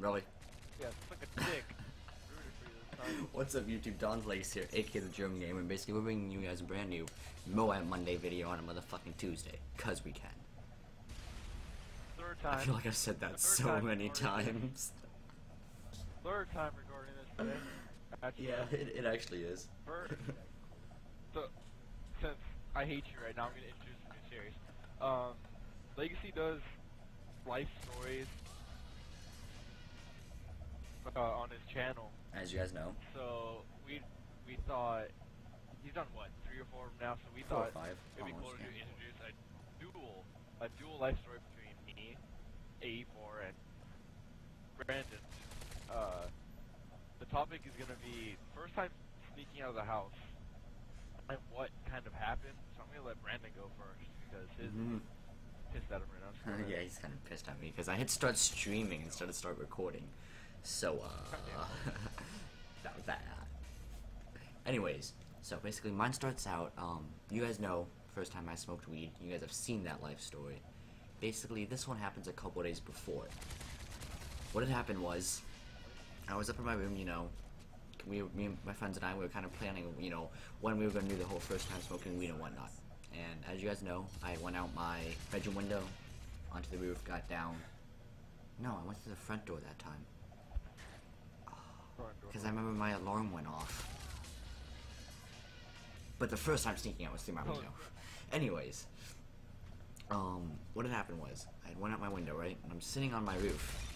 Really? What's up YouTube, Don's Lace here, aka the German Gamer, and basically we're bringing you guys a brand new Moab Monday video on a motherfucking Tuesday, cause we can. Third time. I feel like I've said that so time many times. Third time recording this today. Actually, yeah, it, it actually is. First, so, since I hate you right now, I'm going to introduce a new series. Um, Legacy does life stories, uh, on his channel. As you guys know, So we we thought he's done what three or four of them now. So we Four thought five, it'd be cool almost, to yeah. introduce a dual a dual life story between me, A4, and Brandon. Uh, the topic is gonna be first time sneaking out of the house and what kind of happened. So I'm gonna let Brandon go first because his Mhm. pissed at him right now. So go ahead. yeah, he's kind of pissed at me because I hit start streaming instead of start recording. So, uh, that that. Anyways, so basically mine starts out, um, you guys know, first time I smoked weed, you guys have seen that life story. Basically, this one happens a couple days before. What had happened was, I was up in my room, you know, we, me and my friends and I, we were kind of planning, you know, when we were going to do the whole first time smoking weed and whatnot. And as you guys know, I went out my bedroom window, onto the roof, got down. No, I went to the front door that time. Because I remember my alarm went off. But the first time sneaking out was through my window. Anyways, um, what had happened was, I had went out my window, right? And I'm sitting on my roof.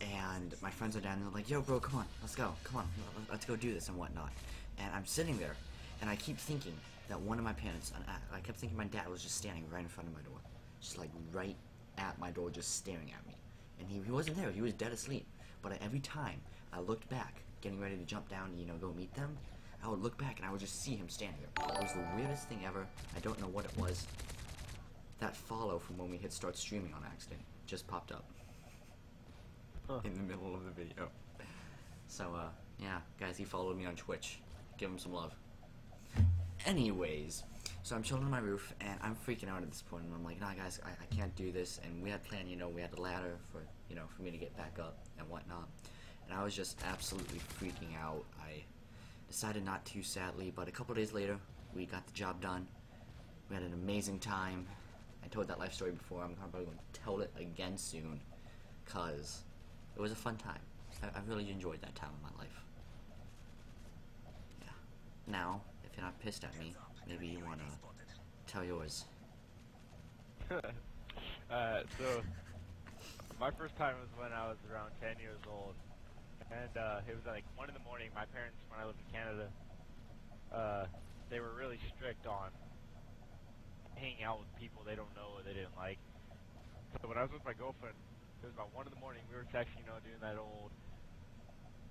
And my friends are down there like, yo, bro, come on, let's go, come on, let's go do this and whatnot. And I'm sitting there, and I keep thinking that one of my parents, and I, I kept thinking my dad was just standing right in front of my door. Just like right at my door, just staring at me. And he, he wasn't there, he was dead asleep. But every time I looked back, getting ready to jump down and, you know, go meet them, I would look back and I would just see him standing there. It was the weirdest thing ever. I don't know what it was. That follow from when we hit start streaming on accident just popped up Huh. in the middle of the video. So, uh, yeah, guys, he followed me on Twitch. Give him some love. Anyways, so I'm chilling on my roof, and I'm freaking out at this point, and I'm like, nah, guys, I, I can't do this, and we had planned, you know, we had a ladder for, you know, for me to get back up and whatnot, and I was just absolutely freaking out. I decided not to, sadly, but a couple days later, we got the job done. We had an amazing time. I told that life story before, I'm probably going to tell it again soon, cause it was a fun time. I, I really enjoyed that time in my life. Yeah. Now, if you're not pissed at me, maybe you wanna tell yours. uh, so my first time was when I was around 10 years old, and uh, it was like one in the morning. My parents, when I lived in Canada, uh, they were really strict on hanging out with people they don't know or they didn't like. So when I was with my girlfriend, it was about one in the morning. We were texting, you know, doing that old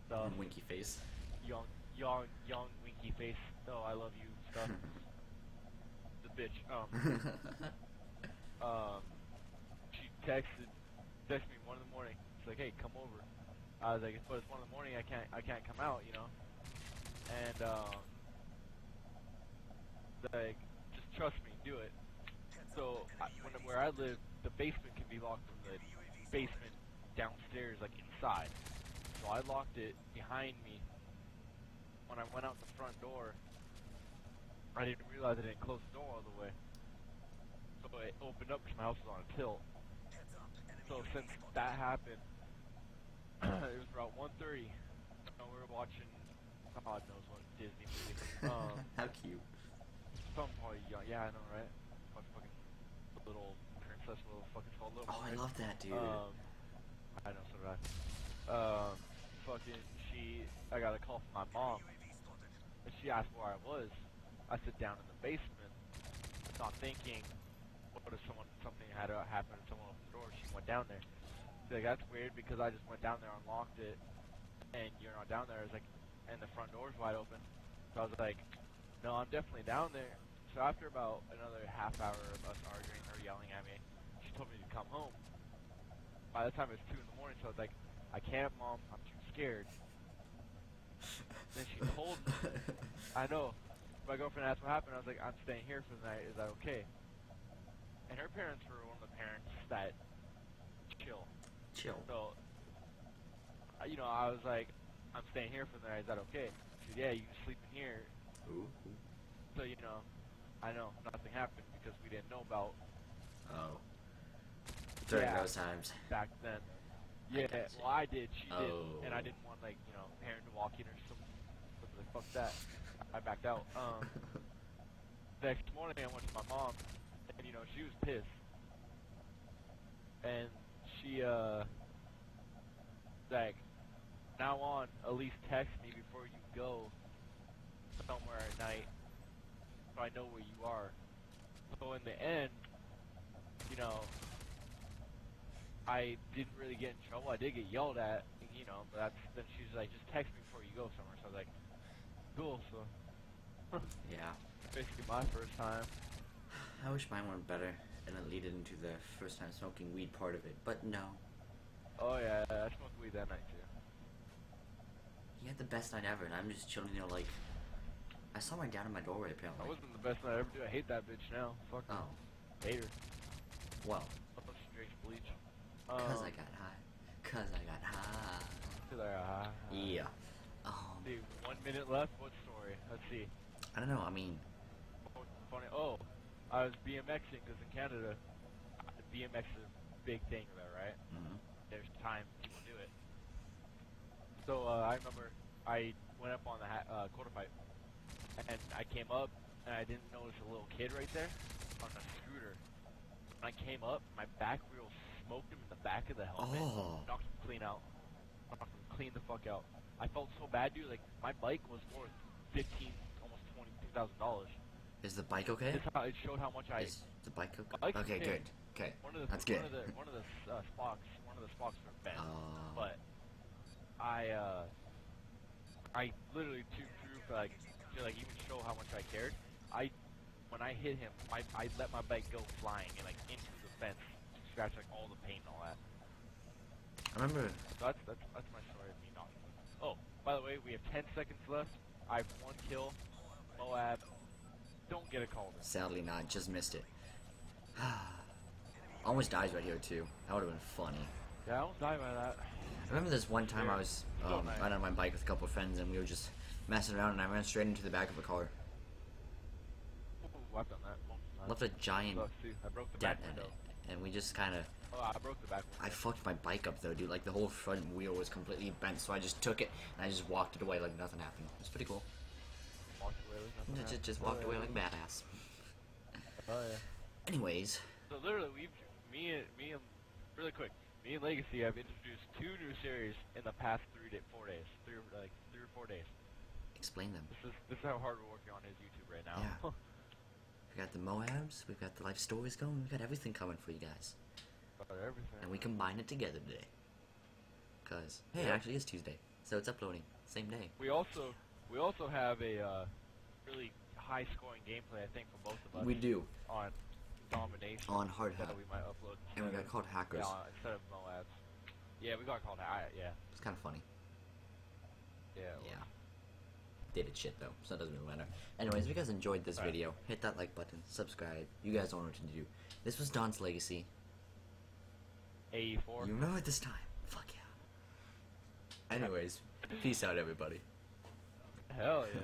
stuff, winky face. young, young, young, winky face. Oh, I love you stuff. the bitch. Um, um, she texted, texted me one in the morning. She's like, "Hey, come over." I was like, "But it's one in the morning. I can't, I can't come out, you know." And um, like, just trust me, do it. So I, when where I live, the basement can be locked from the basement downstairs, like inside. So I locked it behind me. When I went out the front door, I didn't realize I didn't close the door all the way. So it opened up because my house was on a tilt. So since that happened, it was about 1.30. You we were watching, God knows what Disney movie. Um, How cute. some probably young. Yeah, I know, right? Fucking, little princess, little fucking called little. Oh, I love that, dude. Um, I know, so did I. Um, fucking, she, I got a call from my mom, and she asked where I was. I sit down in the basement, not thinking, what if someone, something had to happen, and someone opened the door, she went down there. She's like, that's weird, because I just went down there, unlocked it, and you're not down there. It's like, and the front door's wide open. So I was like, no, I'm definitely down there. So after about another half hour of us arguing, her yelling at me, she told me to come home. By the time it was 2 in the morning, so I was like, I can't, Mom. I'm too scared. Then she told me, I know. My girlfriend asked what happened. I was like, I'm staying here for the night. Is that okay? And her parents were one of the parents that chill. Chill. So, you know, I was like, I'm staying here for the night. Is that okay? said, yeah, you can sleep in here. Ooh. So you know, I know nothing happened because we didn't know about Oh. During Yeah. those times. back then. Yeah, gotcha. well, I did, she did, and I Oh. didn't want like you know Aaron to walk in or something. something like, fuck that. I backed out. Um, next morning I went to my mom, and you know she was pissed, and she uh like now on at least text me before you go somewhere at night, so I know where you are. So in the end, you know, I didn't really get in trouble. I did get yelled at, you know, but that's then she's like, just text me before you go somewhere. So I was like, cool. So yeah. basically my first time. I wish mine went better and it leaded into the first time smoking weed part of it, but no. Oh yeah, I smoked weed that night too. He had the best night ever, and I'm just chilling there like. I saw my dad in my doorway apparently. That wasn't the best night ever did. I hate that bitch now. Fuck. Oh, Hate her. well, drinks bleach. because Um, I got high. Because I got high. 'cause I, uh, Yeah. Um, See, one minute left. What story? Let's see. I don't know, I mean, I was BMXing because in Canada, BMX is a big thing there, right? mhm. there's time people do it. So uh, I remember I went up on the ha- uh, quarter pipe, and I came up, and I didn't notice a little kid right there on a scooter. When I came up, my back wheel smoked him in the back of the helmet, Oh. knocked him clean out, knocked him clean the fuck out. I felt so bad, dude. Like my bike was worth fifteen, almost twenty, two thousand dollars. Is the bike okay? It showed how much I. Is the bike okay? Okay, good. Okay, One of the that's one good. of the one of the uh, spocks, one of the spocks were bent. Uh, but I uh I literally true for like to like even show how much I cared. I when I hit him, my I let my bike go flying and like into the fence, scratch like all the paint and all that. I remember. So that's that's that's my story of me not. Oh, by the way, we have 10 seconds left. I have one kill. Moab, don't get a call. Then. Sadly, not. Just missed it. Almost dies right here too. That would have been funny. Yeah, I almost died by that. I remember this one time I was um, riding on my bike with a couple of friends and we were just messing around and I ran straight into the back of a car. Ooh, I've done that. Left a giant I broke the dent in it. And we just kind of. Oh, I broke the back I fucked my bike up though, dude. Like the whole front wheel was completely bent, so I just took it and I just walked it away like nothing happened. It's pretty cool. Walked away like Just, just walked Oh, away yeah. like badass. Oh yeah. Anyways, So literally, we've me and me and really quick, me and Legacy have introduced two new series in the past three to four days, three or- like three or four days. explain them. This is this is how hard we're working on his YouTube right now. Yeah. We got the Moabs, we've got the life stories going, we've got everything coming for you guys. About everything. And we combine it together today. Cause hey, it actually is Tuesday, so it's uploading same day. We also we also have a uh, really high scoring gameplay I think for both of us We do on domination on Hard Hat, we might upload. and we got called hackers. yeah, instead of Moabs. Yeah, we got called I, yeah It's kind of funny. yeah was. Yeah. Dated shit though, so it doesn't really matter. Anyways, if you guys enjoyed this Right. video, hit that like button, subscribe. You guys know what to do. This was Don's Legacy. AE4. You remember it this time. Fuck yeah. Anyways, peace out, everybody. Hell yeah.